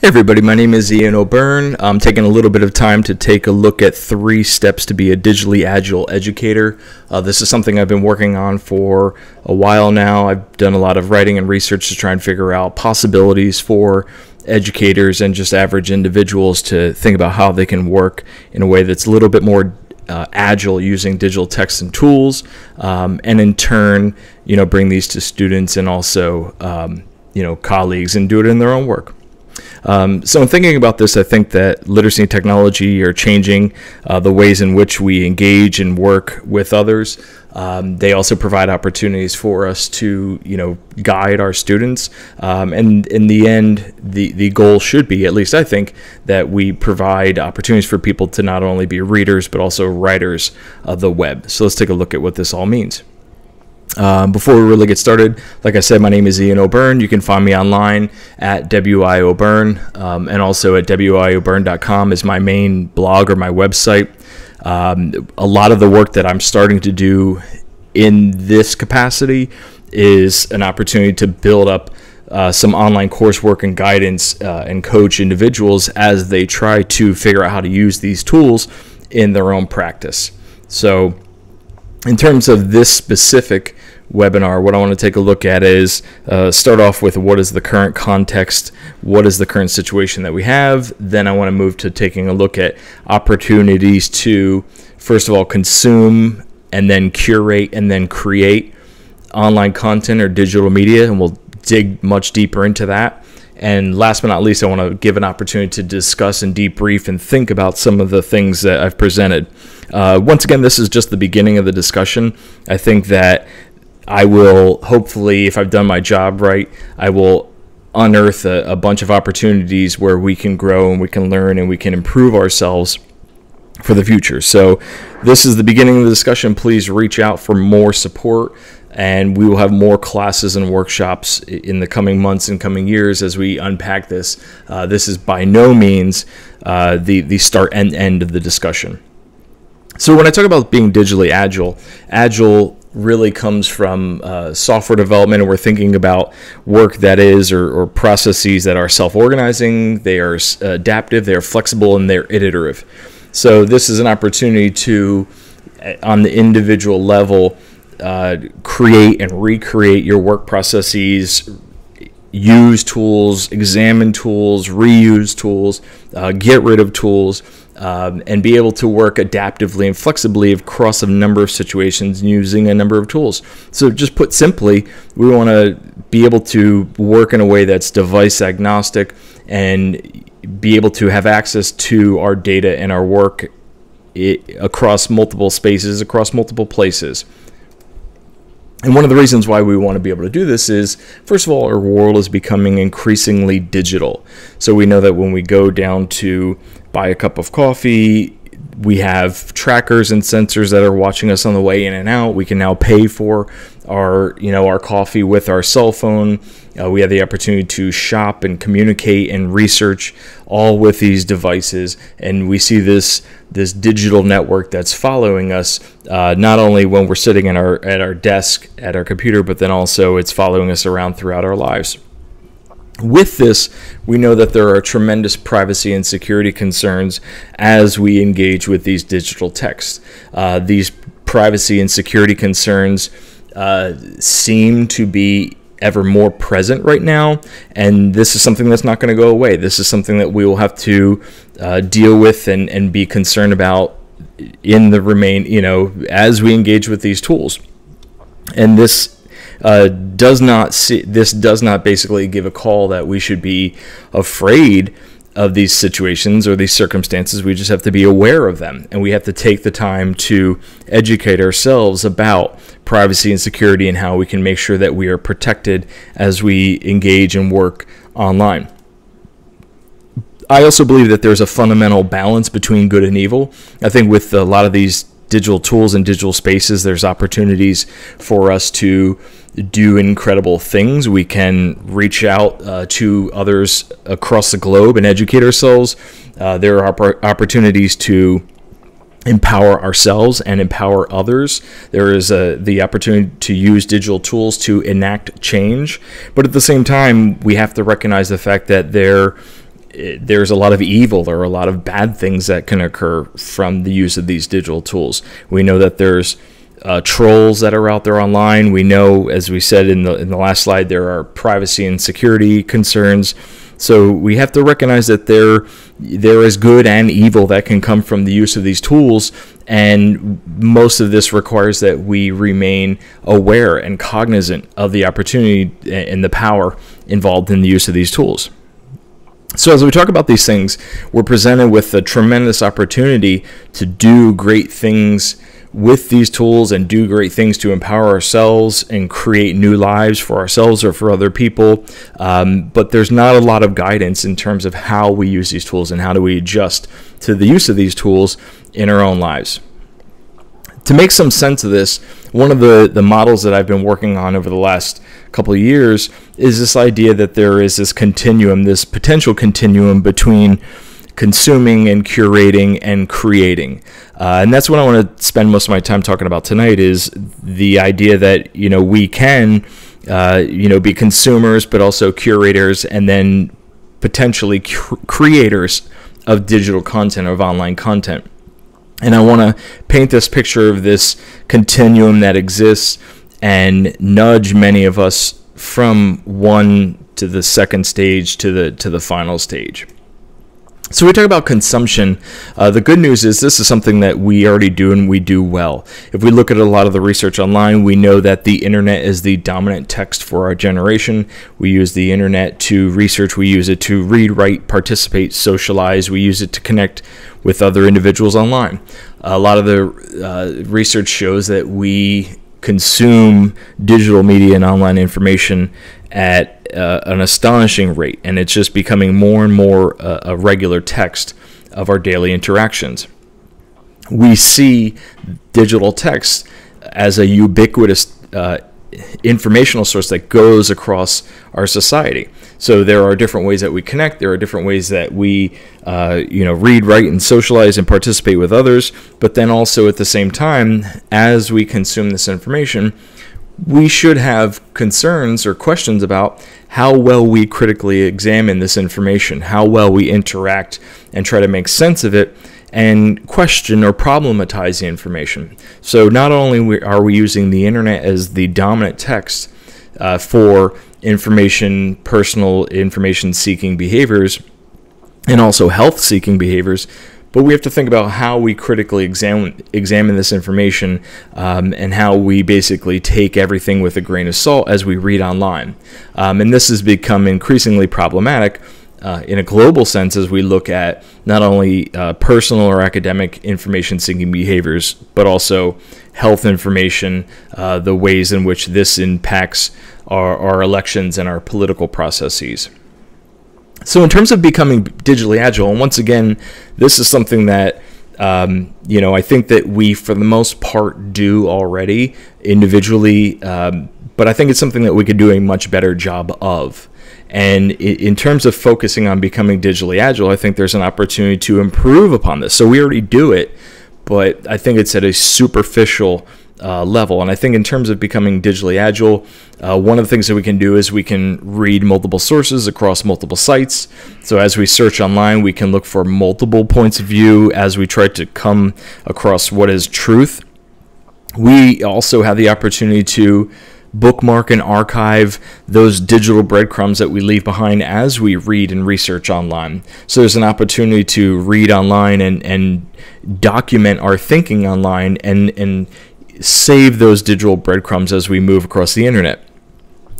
Hey everybody, my name is Ian O'Byrne. I'm taking a little bit of time to take a look at three steps to be a digitally agile educator. Uh, this is something I've been working on for a while now. I've done a lot of writing and research to try and figure out possibilities for educators and just average individuals to think about how they can work in a way that's a little bit more uh, agile using digital text and tools, um, and in turn, you know, bring these to students and also, um, you know, colleagues and do it in their own work. Um, so, in thinking about this, I think that literacy and technology are changing uh, the ways in which we engage and work with others. Um, they also provide opportunities for us to, you know, guide our students. Um, and in the end, the, the goal should be, at least I think, that we provide opportunities for people to not only be readers, but also writers of the web. So let's take a look at what this all means. Um, before we really get started, like I said, my name is Ian O'Byrne. You can find me online at WI O'Byrne um, and also at WIO'Byrne.com is my main blog or my website. Um, a lot of the work that I'm starting to do in this capacity is an opportunity to build up uh, some online coursework and guidance uh, and coach individuals as they try to figure out how to use these tools in their own practice. So, in terms of this specific webinar, what I want to take a look at is uh, start off with what is the current context, what is the current situation that we have. Then I want to move to taking a look at opportunities to, first of all, consume and then curate and then create online content or digital media, and we'll dig much deeper into that. And last but not least, I want to give an opportunity to discuss and debrief and think about some of the things that I've presented. Uh, once again, this is just the beginning of the discussion. I think that I will hopefully, if I've done my job right, I will unearth a, a bunch of opportunities where we can grow and we can learn and we can improve ourselves for the future. So, this is the beginning of the discussion. Please reach out for more support, and we will have more classes and workshops in the coming months and coming years as we unpack this. Uh, this is by no means uh, the the start and end of the discussion. So, when I talk about being digitally agile, agile really comes from uh, software development, and we're thinking about work that is or, or processes that are self-organizing, they are adaptive, they are flexible, and they're iterative. So this is an opportunity to, uh, on the individual level, uh, create and recreate your work processes, use tools, examine tools, reuse tools, uh, get rid of tools, um, and be able to work adaptively and flexibly across a number of situations using a number of tools. So, just put simply, we want to be able to work in a way that's device agnostic and be able to have access to our data and our work across multiple spaces, across multiple places. And one of the reasons why we want to be able to do this is, first of all, our world is becoming increasingly digital. So we know that when we go down to buy a cup of coffee, we have trackers and sensors that are watching us on the way in and out. We can now pay for our, you know, our coffee with our cell phone. Uh, we have the opportunity to shop and communicate and research all with these devices, and we see this this digital network that's following us uh, not only when we're sitting in our at our desk at our computer, but then also it's following us around throughout our lives. With this, we know that there are tremendous privacy and security concerns as we engage with these digital texts. Uh, these privacy and security concerns uh, seem to be ever more present right now, and this is something that's not going to go away. This is something that we will have to uh, deal with and, and be concerned about in the remain, you know, as we engage with these tools. And this uh, does not see, this does not basically give a call that we should be afraid of these situations or these circumstances. We just have to be aware of them, and we have to take the time to educate ourselves about privacy and security and how we can make sure that we are protected as we engage and work online. I also believe that there's a fundamental balance between good and evil. I think with a lot of these digital tools and digital spaces, there's opportunities for us to do incredible things. We can reach out uh, to others across the globe and educate ourselves. Uh, there are opportunities to empower ourselves and empower others. There is a, the opportunity to use digital tools to enact change, but at the same time, we have to recognize the fact that there there's a lot of evil. There are a lot of bad things that can occur from the use of these digital tools. We know that there's uh, trolls that are out there online. We know, as we said in the in the last slide, there are privacy and security concerns. So we have to recognize that there there is good and evil that can come from the use of these tools, and most of this requires that we remain aware and cognizant of the opportunity and the power involved in the use of these tools. So, as we talk about these things, we're presented with a tremendous opportunity to do great things with these tools and do great things to empower ourselves and create new lives for ourselves or for other people. Um, but there's not a lot of guidance in terms of how we use these tools and how do we adjust to the use of these tools in our own lives. To make some sense of this, one of the, the models that I've been working on over the last couple of years is this idea that there is this continuum, this potential continuum between consuming and curating and creating. Uh, and that's what I want to spend most of my time talking about tonight is the idea that, you know, we can, uh, you know, be consumers, but also curators and then potentially cr- creators of digital content, of online content. And I want to paint this picture of this continuum that exists and nudge many of us from one to the second stage to the to the final stage. So we talk about consumption. Uh, the good news is this is something that we already do and we do well. If we look at a lot of the research online, we know that the internet is the dominant text for our generation. We use the internet to research. We use it to read, write, participate, socialize. We use it to connect with other individuals online. A lot of the uh, research shows that we consume digital media and online information at uh, an astonishing rate, and it's just becoming more and more uh, a regular text of our daily interactions. We see digital text as a ubiquitous uh, informational source that goes across our society. So there are different ways that we connect. There are different ways that we, uh, you know, read, write, and socialize and participate with others. But then also at the same time, as we consume this information, we should have concerns or questions about how well we critically examine this information, how well we interact and try to make sense of it and question or problematize the information. So not only are we using the internet as the dominant text uh, for information, personal information seeking behaviors, and also health seeking behaviors, but we have to think about how we critically examine examine this information um, and how we basically take everything with a grain of salt as we read online. Um, and this has become increasingly problematic uh, in a global sense as we look at not only uh, personal or academic information seeking behaviors, but also health information, uh, the ways in which this impacts our, our elections and our political processes. So, in terms of becoming digitally agile, and once again, this is something that um, you know I think that we, for the most part, do already individually, um, but I think it's something that we could do a much better job of. And in terms of focusing on becoming digitally agile, I think there's an opportunity to improve upon this. So we already do it, but I think it's at a superficial uh, level. And I think in terms of becoming digitally agile, uh, one of the things that we can do is we can read multiple sources across multiple sites. So as we search online, we can look for multiple points of view as we try to come across what is truth. We also have the opportunity to bookmark and archive those digital breadcrumbs that we leave behind as we read and research online. So there's an opportunity to read online and, and document our thinking online and, and save those digital breadcrumbs as we move across the internet.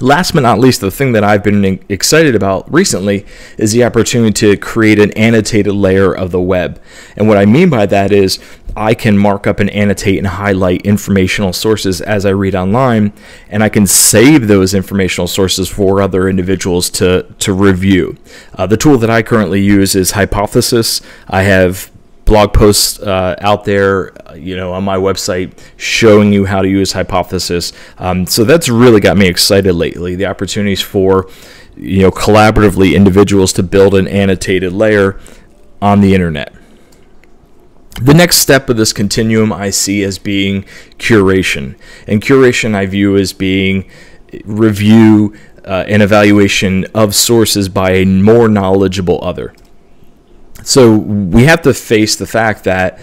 Last but not least, the thing that I've been excited about recently is the opportunity to create an annotated layer of the web. And what I mean by that is I can mark up and annotate and highlight informational sources as I read online, and I can save those informational sources for other individuals to, to review. Uh, the tool that I currently use is Hypothesis. I have blog posts uh, out there, uh, you know, on my website showing you how to use Hypothesis. Um, so that's really got me excited lately. The opportunities for, you know, collaboratively individuals to build an annotated layer on the internet. The next step of this continuum I see as being curation. And curation I view as being review uh, and evaluation of sources by a more knowledgeable other. So we have to face the fact that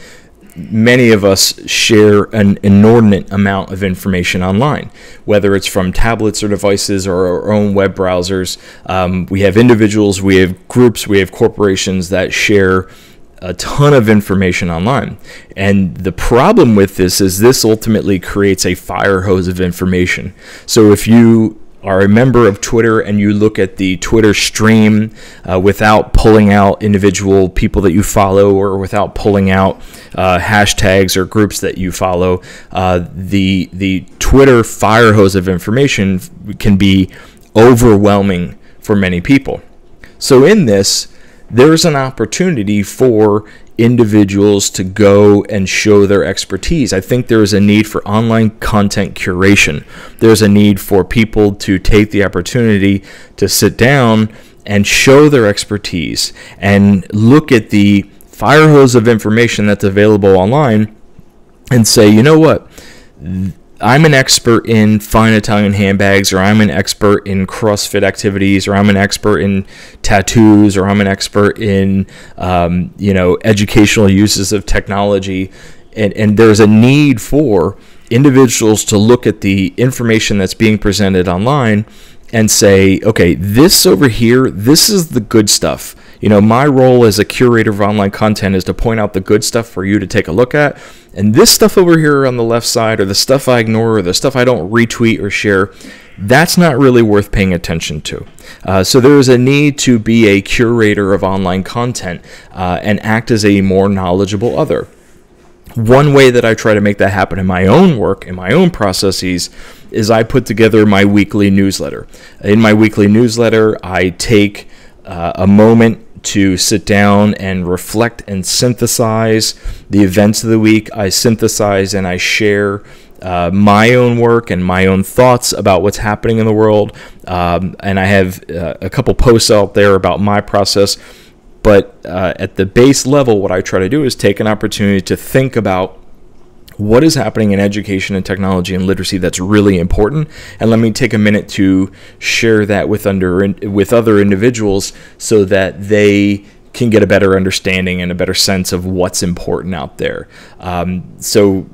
many of us share an inordinate amount of information online, whether it's from tablets or devices or our own web browsers. Um, we have individuals, we have groups, we have corporations that share a ton of information online. And the problem with this is this ultimately creates a fire hose of information. So if you are a member of Twitter and you look at the Twitter stream uh, without pulling out individual people that you follow or without pulling out uh, hashtags or groups that you follow, uh, the the Twitter fire hose of information can be overwhelming for many people. So in this, there's an opportunity for individuals to go and show their expertise. I think there is a need for online content curation. There's a need for people to take the opportunity to sit down and show their expertise and look at the fire hose of information that's available online and say, you know what? I'm an expert in fine Italian handbags, or I'm an expert in CrossFit activities, or I'm an expert in tattoos, or I'm an expert in um, you know educational uses of technology, and and there's a need for individuals to look at the information that's being presented online and say, okay, this over here, this is the good stuff. You know, my role as a curator of online content is to point out the good stuff for you to take a look at. And this stuff over here on the left side, or the stuff I ignore, or the stuff I don't retweet or share, that's not really worth paying attention to. Uh, so there is a need to be a curator of online content uh, and act as a more knowledgeable other. One way that I try to make that happen in my own work, in my own processes, is I put together my weekly newsletter. In my weekly newsletter, I take uh, a moment to sit down and reflect and synthesize the events of the week. I synthesize and I share uh, my own work and my own thoughts about what's happening in the world. Um, and I have uh, a couple posts out there about my process. But uh, at the base level, what I try to do is take an opportunity to think about what is happening in education and technology and literacy that's really important and let me take a minute to share that with under with other individuals so that they can get a better understanding and a better sense of what's important out there um, so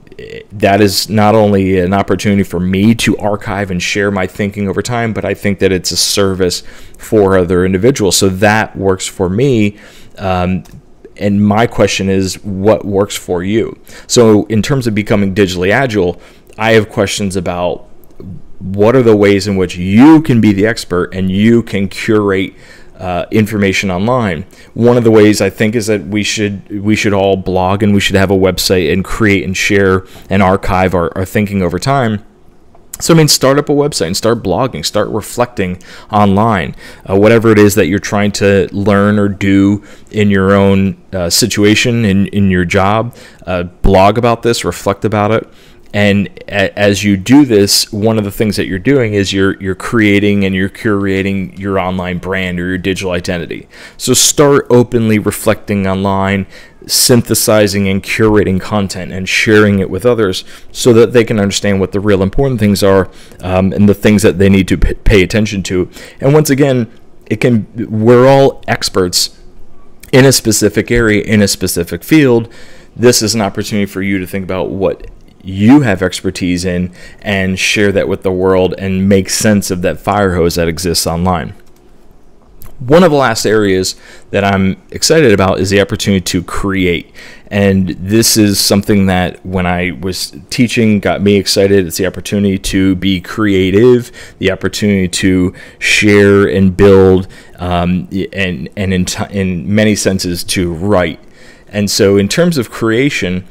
that is not only an opportunity for me to archive and share my thinking over time, but I think that it's a service for other individuals. So that works for me. Um, and my question is what works for you so in terms of becoming digitally agile i have questions about what are the ways in which you can be the expert and you can curate uh, information online. One of the ways I think is that we should we should all blog and we should have a website and create and share and archive our, our thinking over time. So, I mean, start up a website and start blogging, start reflecting online, uh, whatever it is that you're trying to learn or do in your own uh, situation, in, in your job. Uh, blog about this, reflect about it. And a- as you do this, one of the things that you're doing is you're, you're creating and you're curating your online brand or your digital identity. So, start openly reflecting online, synthesizing and curating content and sharing it with others so that they can understand what the real important things are um, and the things that they need to p- pay attention to. And once again, it can we're all experts in a specific area in a specific field. This is an opportunity for you to think about what you have expertise in and share that with the world and make sense of that fire hose that exists online. One of the last areas that I'm excited about is the opportunity to create. And this is something that when I was teaching got me excited. It's the opportunity to be creative, the opportunity to share and build, um, and, and in, t- in many senses to write. And so, in terms of creation,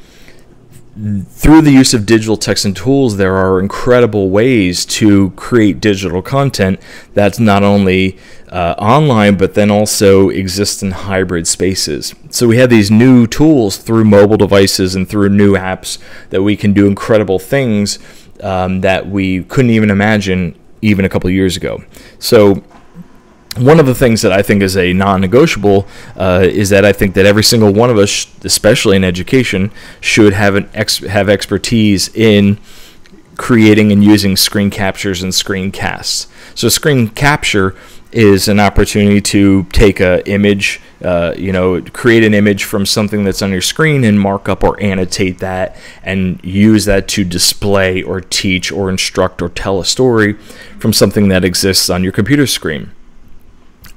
through the use of digital text and tools, there are incredible ways to create digital content that's not only uh, online, but then also exists in hybrid spaces. So we have these new tools through mobile devices and through new apps that we can do incredible things um, that we couldn't even imagine even a couple years ago. So one of the things that I think is a non-negotiable uh, is that I think that every single one of us, especially in education, should have an ex- have expertise in creating and using screen captures and screencasts. So screen capture is an opportunity to take an image uh, you know, create an image from something that's on your screen and mark up or annotate that and use that to display or teach or instruct or tell a story from something that exists on your computer screen.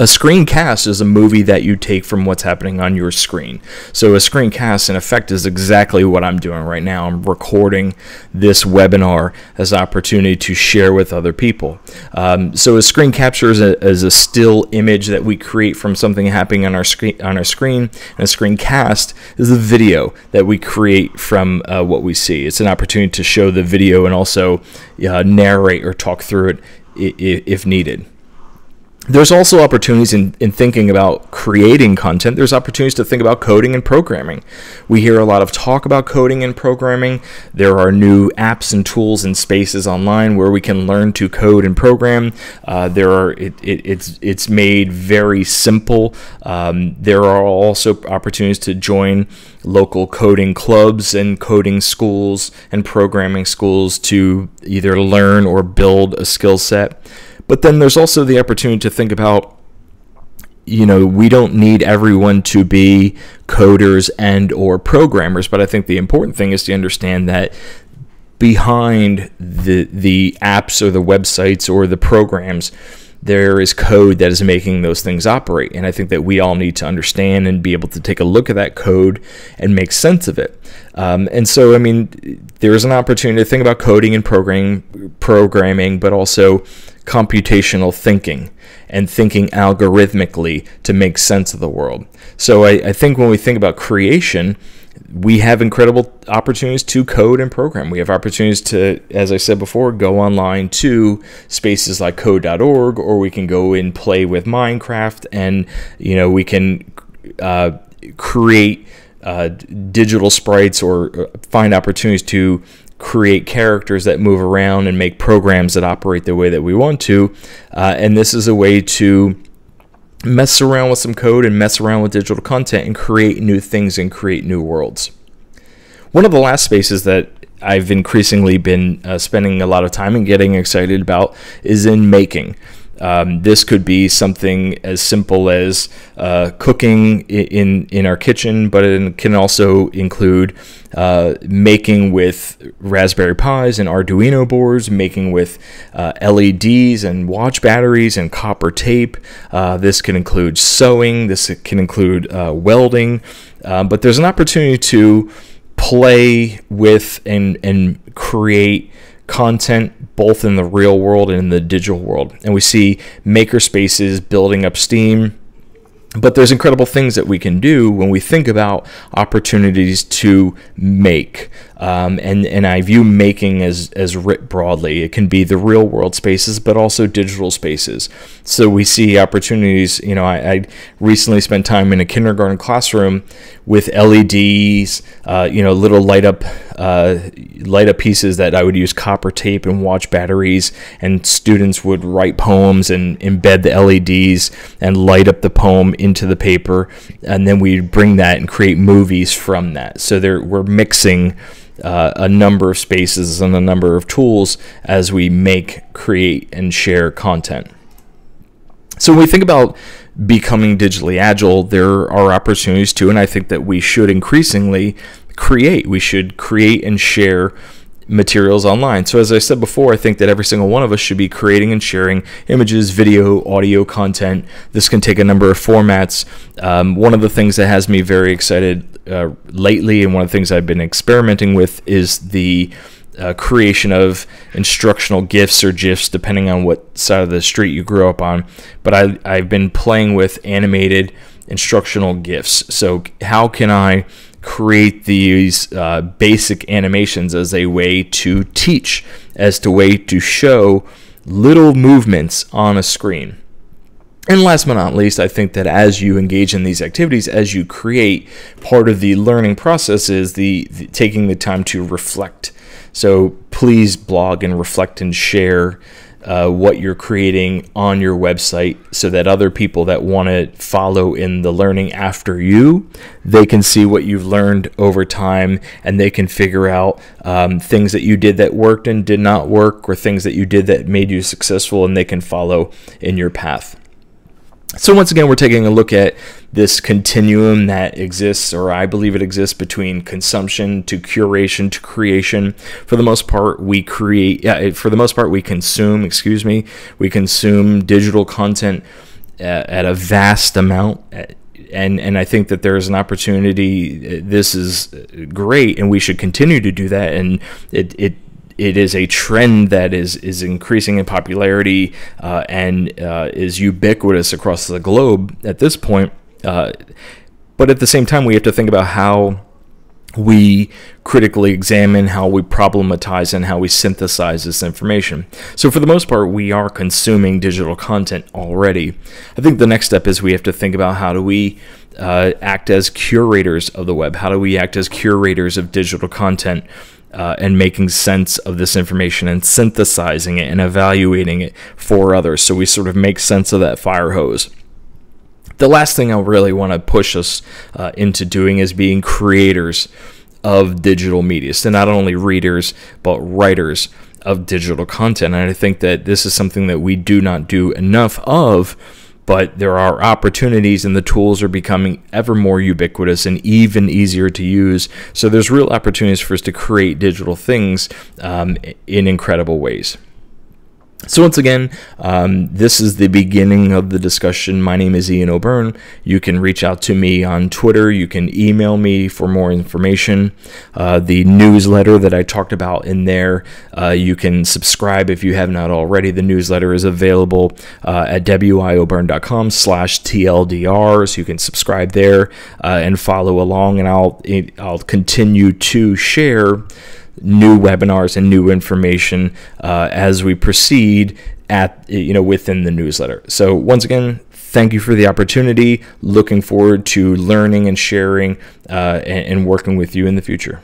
A screencast is a movie that you take from what's happening on your screen. So a screencast, in effect, is exactly what I'm doing right now. I'm recording this webinar as an opportunity to share with other people. Um, so a screen capture is a, is a, still image that we create from something happening on our screen. On our screen, and a screencast is a video that we create from uh, what we see. It's an opportunity to show the video and also uh, narrate or talk through it if needed there's also opportunities in, in thinking about creating content. There's opportunities to think about coding and programming. We hear a lot of talk about coding and programming. There are new apps and tools and spaces online where we can learn to code and program. Uh, there are it, it, it's it's made very simple. Um, there are also opportunities to join local coding clubs and coding schools and programming schools to either learn or build a skill set. But then there's also the opportunity to think about you know we don't need everyone to be coders and or programmers but i think the important thing is to understand that behind the the apps or the websites or the programs there is code that is making those things operate and i think that we all need to understand and be able to take a look at that code and make sense of it um, and so i mean there is an opportunity to think about coding and programming programming but also computational thinking and thinking algorithmically to make sense of the world. So I, I, think when we think about creation, we have incredible opportunities to code and program. We have opportunities to, as I said before, go online to spaces like code.org, or we can go and play with Minecraft, and you know we can uh, create uh, digital sprites or uh, find opportunities to create characters that move around and make programs that operate the way that we want to. Uh, and this is a way to mess around with some code and mess around with digital content and create new things and create new worlds. One of the last spaces that I've increasingly been uh, spending a lot of time and getting excited about is in making. Um, this could be something as simple as uh, cooking in in our kitchen, but it can also include uh, making with Raspberry Pis and Arduino boards, making with uh, LEDs and watch batteries and copper tape. Uh, this can include sewing. This can include uh, welding. Uh, but there's an opportunity to play with and and create content both in the real world and in the digital world. And we see maker spaces building up steam. But there's incredible things that we can do when we think about opportunities to make. Um, and, and I view making as, as writ broadly. It can be the real world spaces, but also digital spaces. So we see opportunities. You know, I, I recently spent time in a kindergarten classroom with LEDs, uh, you know, little light up, uh, light up pieces that I would use copper tape and watch batteries, and students would write poems and embed the LEDs and light up the poem into the paper, and then we'd bring that and create movies from that. So there, we're mixing uh, a number of spaces and a number of tools as we make, create, and share content. So when we think about becoming digitally agile, there are opportunities too, and I think that we should increasingly create. We should create and share materials online. So, as I said before, I think that every single one of us should be creating and sharing images, video, audio content. This can take a number of formats. Um, one of the things that has me very excited uh, lately, and one of the things I've been experimenting with, is the uh, creation of instructional GIFs or GIFs, depending on what side of the street you grew up on. But I, I've been playing with animated instructional GIFs. So, how can I create these uh, basic animations as a way to teach, as a way to show little movements on a screen. And last but not least, I think that as you engage in these activities, as you create, part of the learning process is the, the taking the time to reflect. So please blog and reflect and share uh, what you're creating on your website so that other people that want to follow in the learning after you they can see what you've learned over time and they can figure out um, things that you did that worked and did not work or things that you did that made you successful and they can follow in your path So, once again, we're taking a look at this continuum that exists, or I believe it exists, between consumption to curation to creation. For the most part, we create, for the most part, we consume, excuse me, we consume digital content at, at a vast amount. Uh, and, and I think that there is an opportunity. Uh, this is great, and we should continue to do that. And it, it it is a trend that is is increasing in popularity uh, and uh, is ubiquitous across the globe at this point. Uh, but at the same time, we have to think about how we critically examine how we problematize and how we synthesize this information. So, for the most part, we are consuming digital content already. I think the next step is we have to think about how do we uh, act as curators of the web? How do we act as curators of digital content? Uh, and making sense of this information and synthesizing it and evaluating it for others. So we sort of make sense of that fire hose. The last thing I really want to push us uh, into doing is being creators of digital media. So not only readers, but writers of digital content. And I think that this is something that we do not do enough of but there are opportunities and the tools are becoming ever more ubiquitous and even easier to use. So there's real opportunities for us to create digital things um, in incredible ways. So, once again, um, this is the beginning of the discussion. My name is Ian O'Byrne. You can reach out to me on Twitter. You can email me for more information. Uh, the newsletter that I talked about in there, uh, you can subscribe if you have not already. The newsletter is available uh, at wiobyrne.com slash TLDR. So you can subscribe there uh, and follow along, and I'll, I'll continue to share new webinars and new information uh, as we proceed at you know within the newsletter. So once again, thank you for the opportunity. Looking forward to learning and sharing uh, and, and working with you in the future.